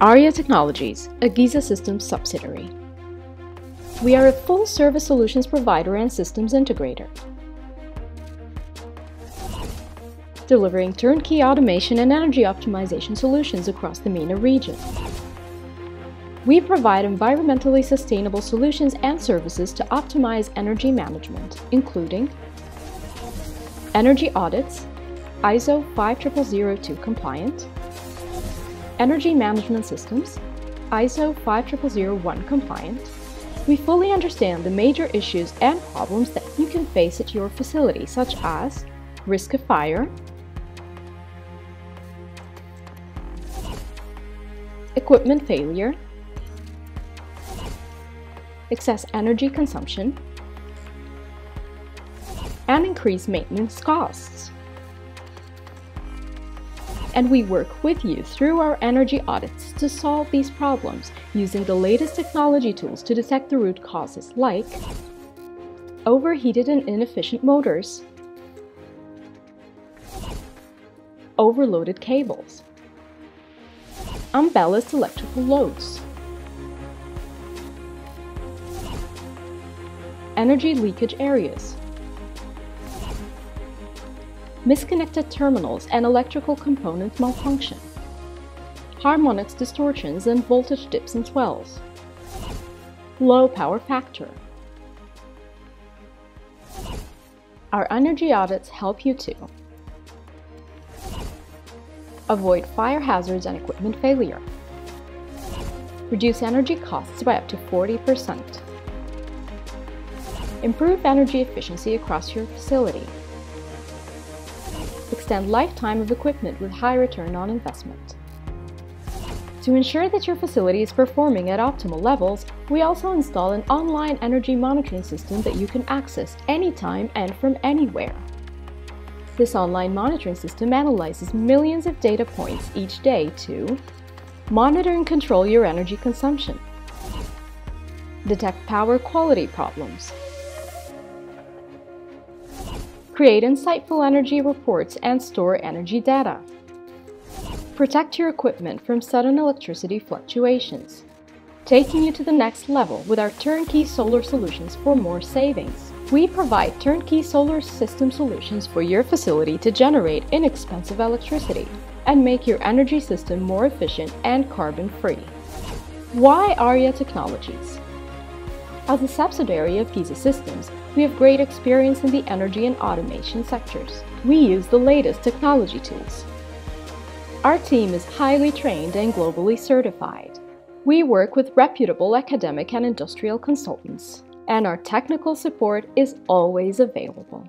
Aria Technologies, a Giza Systems subsidiary. We are a full-service solutions provider and systems integrator, delivering turnkey automation and energy optimization solutions across the MENA region. We provide environmentally sustainable solutions and services to optimize energy management, including energy audits, ISO 50002 compliant, energy management systems, ISO 50001 compliant, we fully understand the major issues and problems that you can face at your facility, such as risk of fire, equipment failure, excess energy consumption, and increased maintenance costs. And we work with you through our energy audits to solve these problems using the latest technology tools to detect the root causes like overheated and inefficient motors, overloaded cables, unbalanced electrical loads, energy leakage areas, misconnected terminals and electrical components malfunction, harmonics distortions and voltage dips and swells, low power factor. Our energy audits help you to avoid fire hazards and equipment failure, reduce energy costs by up to 40%, Improve energy efficiency across your facility. Extend lifetime of equipment with high return on investment. To ensure that your facility is performing at optimal levels, we also install an online energy monitoring system that you can access anytime and from anywhere. This online monitoring system analyzes millions of data points each day to monitor and control your energy consumption, detect power quality problems, Create insightful energy reports and store energy data. Protect your equipment from sudden electricity fluctuations. Taking you to the next level with our turnkey solar solutions for more savings. We provide turnkey solar system solutions for your facility to generate inexpensive electricity and make your energy system more efficient and carbon-free. Why Aria Technologies? As a subsidiary of Giza Systems, we have great experience in the energy and automation sectors. We use the latest technology tools. Our team is highly trained and globally certified. We work with reputable academic and industrial consultants, and our technical support is always available.